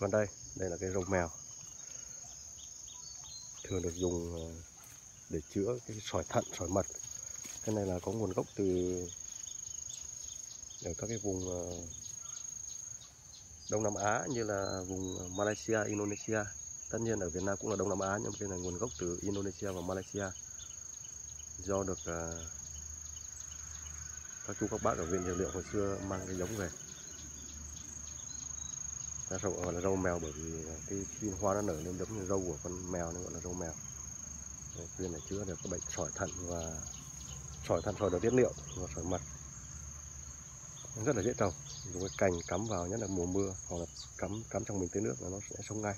còn đây đây là cái rồng mèo. Thường được dùng ờ, để chữa cái sỏi thận sỏi mật. Cái này là có nguồn gốc từ ở các cái vùng ờ, Đông Nam Á như là vùng Malaysia, Indonesia. Tất nhiên ở Việt Nam cũng là Đông Nam Á nhưng mà cái này nguồn gốc từ Indonesia và Malaysia. Do được ờ, các chú các bác ở viện dược liệu hồi xưa mang cái giống về. Ra râu gọi là râu ờ, mèo bởi vì cái khi hoa nó nở lên giống như râu của con mèo nên gọi là râu mèo. Đấy, khuyên là chữa được các bệnh sỏi thận và sỏi thận sỏi đường tiết niệu và sỏi mật. Rất là dễ trồng dùng cái cành cắm vào nhất là mùa mưa hoặc là cắm cắm trong bình tưới nước là nó sẽ sống ngay.